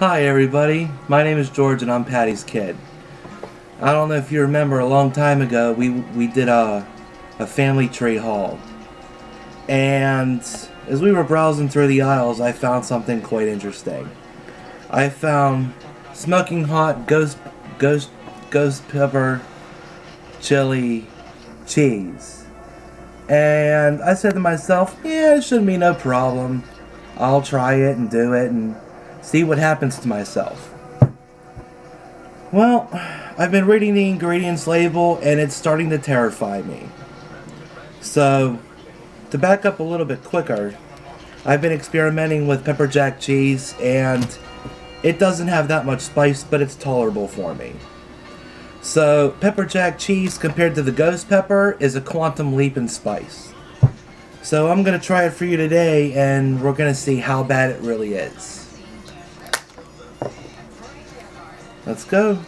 Hi everybody, my name is George and I'm Patty's kid. I don't know if you remember a long time ago we we did a a family tree haul. And as we were browsing through the aisles, I found something quite interesting. I found smoking hot ghost ghost ghost pepper chili cheese. And I said to myself, yeah, it shouldn't be no problem. I'll try it and do it and see what happens to myself. Well, I've been reading the ingredients label and it's starting to terrify me. So, to back up a little bit quicker, I've been experimenting with pepper jack cheese and it doesn't have that much spice, but it's tolerable for me. So, pepper jack cheese compared to the ghost pepper is a quantum leap in spice. So, I'm going to try it for you today and we're going to see how bad it really is. Let's go.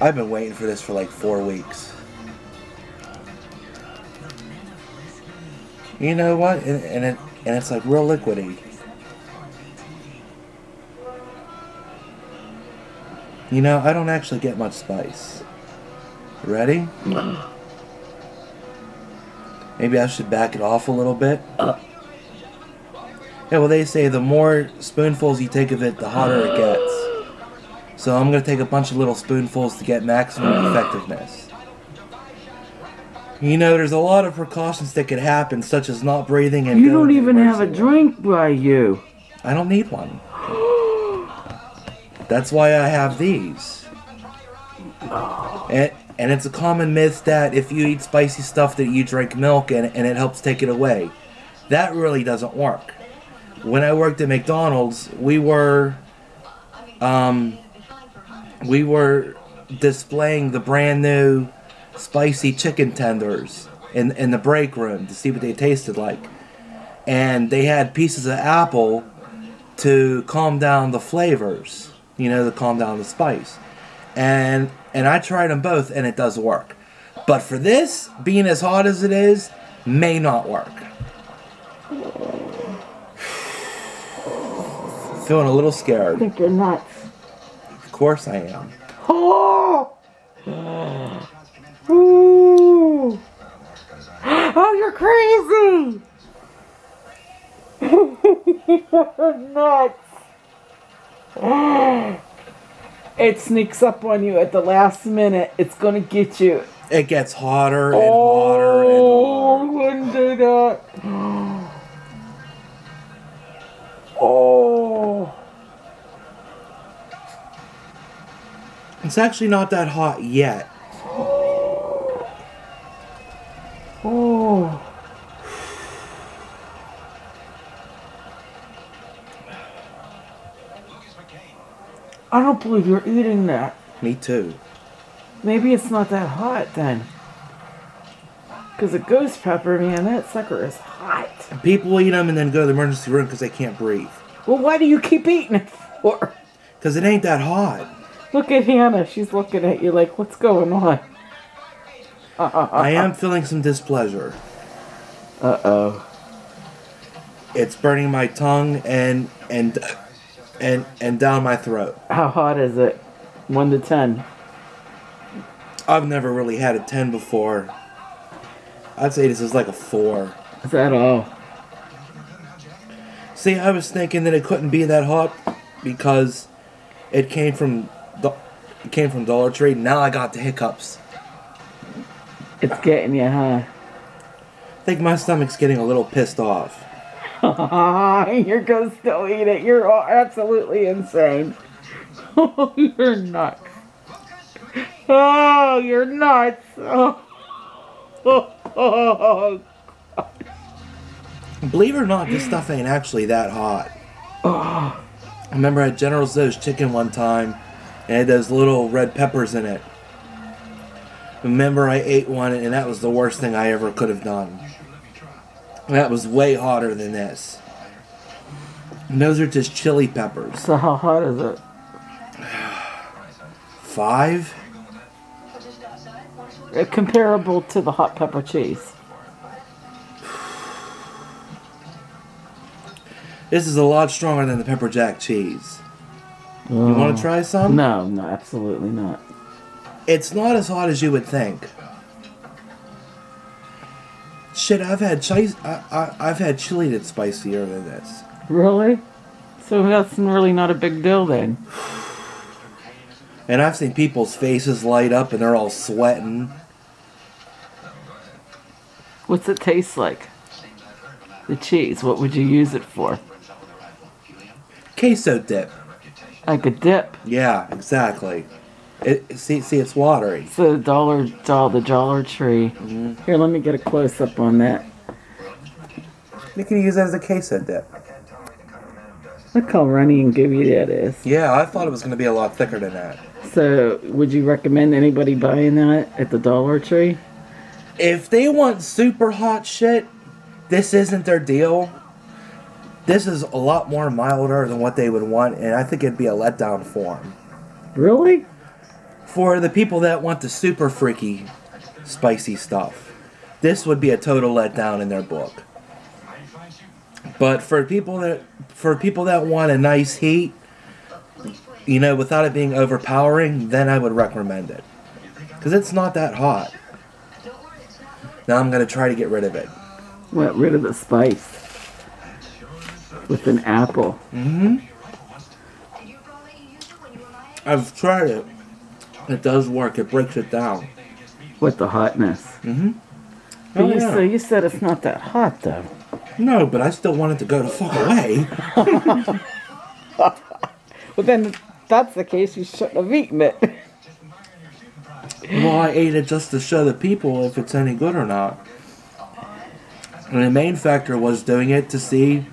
I've been waiting for this for like four weeks. You know what? And, and it and it's like real liquidy. You know, I don't actually get much spice. Ready? Maybe I should back it off a little bit. Uh. Yeah, well, they say the more spoonfuls you take of it, the hotter it gets. So I'm going to take a bunch of little spoonfuls to get maximum effectiveness. You know, there's a lot of precautions that could happen, such as not breathing and You don't even have a drink by you. I don't need one. That's why I have these. And, and it's a common myth that if you eat spicy stuff that you drink milk and, and it helps take it away. That really doesn't work. When I worked at McDonald's, we were um, we were displaying the brand new spicy chicken tenders in in the break room to see what they tasted like. And they had pieces of apple to calm down the flavors, you know, to calm down the spice. And and I tried them both and it does work. But for this, being as hot as it is, may not work. Feeling a little scared. I think you're nuts. Of course I am. Oh! Ooh. Oh, you're crazy! you're nuts! It sneaks up on you at the last minute. It's gonna get you. It gets hotter and hotter and Oh, hotter. I wouldn't do that. Oh. It's actually not that hot yet. Believe you're eating that. Me too. Maybe it's not that hot then. Because a ghost pepper, man, that sucker is hot. People eat them and then go to the emergency room because they can't breathe. Well, why do you keep eating it for? Because it ain't that hot. Look at Hannah. She's looking at you like, what's going on? I am feeling some displeasure. Uh oh. It's burning my tongue and and and and down my throat. How hot is it? 1 to 10. I've never really had a 10 before. I'd say this is like a 4. Is that all? See, I was thinking that it couldn't be that hot because it came from the it came from Dollar Tree. Now I got the hiccups. It's getting you, huh? I think my stomach's getting a little pissed off. You're gonna still eat it. You're absolutely insane. Oh, you're nuts. Oh, you're nuts. Oh. Oh, oh, Believe it or not, this stuff ain't actually that hot. I remember at General Tso's chicken one time, and it had those little red peppers in it. Remember, I ate one, and that was the worst thing I ever could have done. That was way hotter than this. And those are just chili peppers. So how hot is it? Five? uh, comparable to the hot pepper cheese? This is a lot stronger than the pepper jack cheese. You want to try some? No, no, absolutely not. It's not as hot as you would think. Shit, I've had chili. I, I, I've had chili that's spicier than this. Really? So that's really not a big deal then. And I've seen people's faces light up and they're all sweating. What's it taste like? The cheese. What would you use it for? Queso dip. Like a dip. Yeah, exactly. It, see, see, it's watery. So Dollar Doll, the Dollar Tree. Mm-hmm. Here, let me get a close up on that. You can use it as a queso dip. Look how runny and gooey that is. Yeah, I thought it was going to be a lot thicker than that. So, would you recommend anybody buying that at the Dollar Tree? If they want super hot shit, this isn't their deal. This is a lot more milder than what they would want, and I think it'd be a letdown for them. Really? For the people that want the super freaky, spicy stuff, this would be a total letdown in their book. But for people that for people that want a nice heat, you know, without it being overpowering, then I would recommend it. Because it's not that hot. Now I'm going to try to get rid of it. Get rid of the spice with an apple. Mm-hmm. I've tried it. It does work. It breaks it down. with the hotness. Mm-hmm. But Oh, you, yeah. so you said it's not that hot though. No, but I still wanted to go the fuck away. Well, then, that's the case. You shouldn't have eaten it. well, I ate it just to show the people if it's any good or not. And the main factor was doing it to see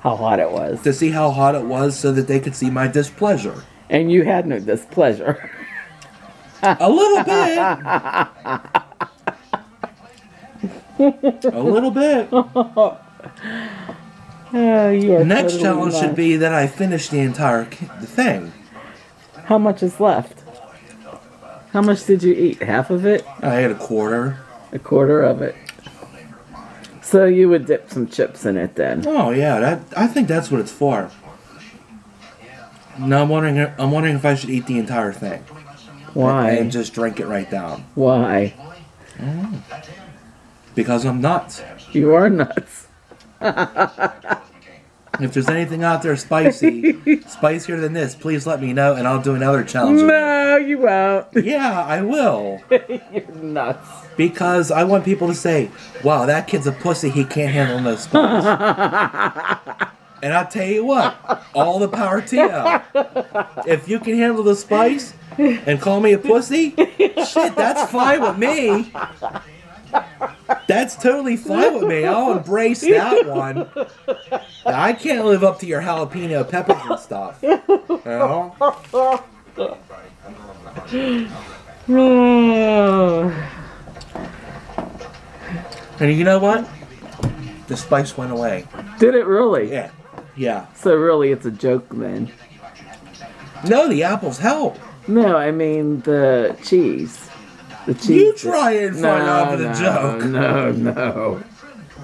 How hot it was, to see how hot it was, so that they could see my displeasure. And you had no displeasure. A little bit. A little bit. Oh, you are The next totally challenge should be that I finish the entire the thing. How much is left? How much did you eat? Half of it? I had a quarter. A quarter of it. So you would dip some chips in it then. Oh yeah, that I think that's what it's for. Now I'm wondering. I'm wondering if I should eat the entire thing Why? and just drink it right down Why? Mm. because I'm nuts. You are nuts. If there's anything out there spicy, spicier than this, please let me know, and I'll do another challenge. No, you won't. Yeah, I will. You're nuts. Because I want people to say, wow, that kid's a pussy, he can't handle no spice. And I'll tell you what, all the power to you. If you can handle the spice and call me a pussy, shit, that's fine with me. That's totally fine with me. I'll embrace that one. Now, I can't live up to your jalapeno peppers and stuff. You know? Oh. And you know what? The spice went away. Did it really? Yeah. Yeah. So really, it's a joke then. No, the apples help. No, I mean the cheese. The cheese. You try and find out for the no, joke. No, no,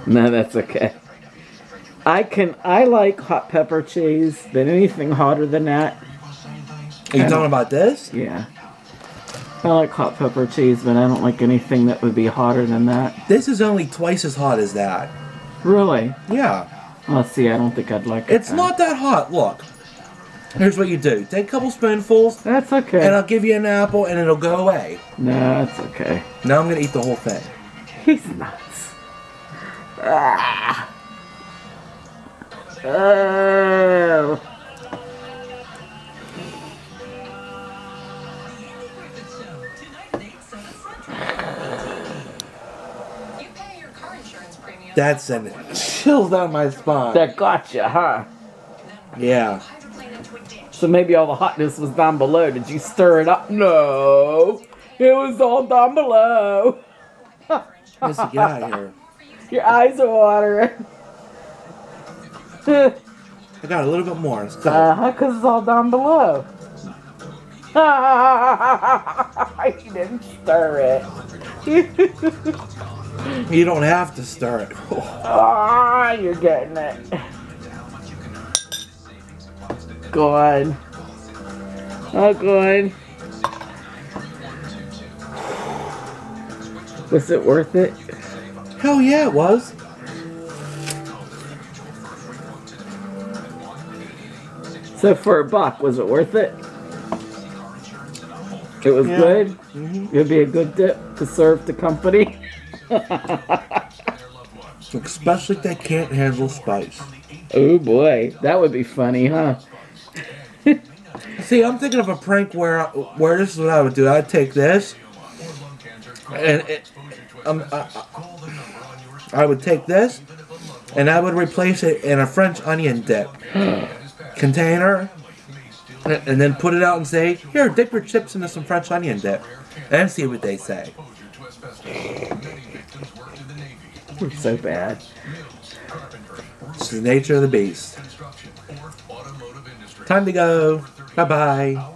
no. That's okay. I can. I like hot pepper cheese, Than anything hotter than that, Are you talking about this? yeah. I like hot pepper cheese, but I don't like anything that would be hotter than that. This is only twice as hot as that. Really? Yeah. Let's see. I don't think I'd like it. It's then. not that hot. Look. Here's what you do. Take a couple spoonfuls, That's okay. and I'll give you an apple, and it'll go away. no, that's okay. Now I'm going to eat the whole thing. He's nuts. Ah. Oh. Insurance sent chills down my spine. That gotcha, huh? Yeah. Hydroplane into a ditch. So maybe all the hotness was down below. Did you stir it up? No. It was all down below. Missy, get out of here. Your eyes are watering. I got a little bit more. Uh huh, because it's all down below. you didn't stir it. You don't have to stir it. Ah, you're getting it. Good. Oh, good. Was it worth it? Hell yeah, it was. So for a buck, was it worth it? It was Yeah. good. hmm It'd be a good dip to serve the company. Especially if they can't handle spice. Oh boy, that would be funny, huh? See, I'm thinking of a prank where where this is what I would do. I'd take this, and it, um, I, I- would take this, and I would replace it in a French onion dip container, and and then put it out and say, "Here, dip your chips into some French onion dip," and see what they say. So bad. It's the nature of the beast. Time to go. Bye bye.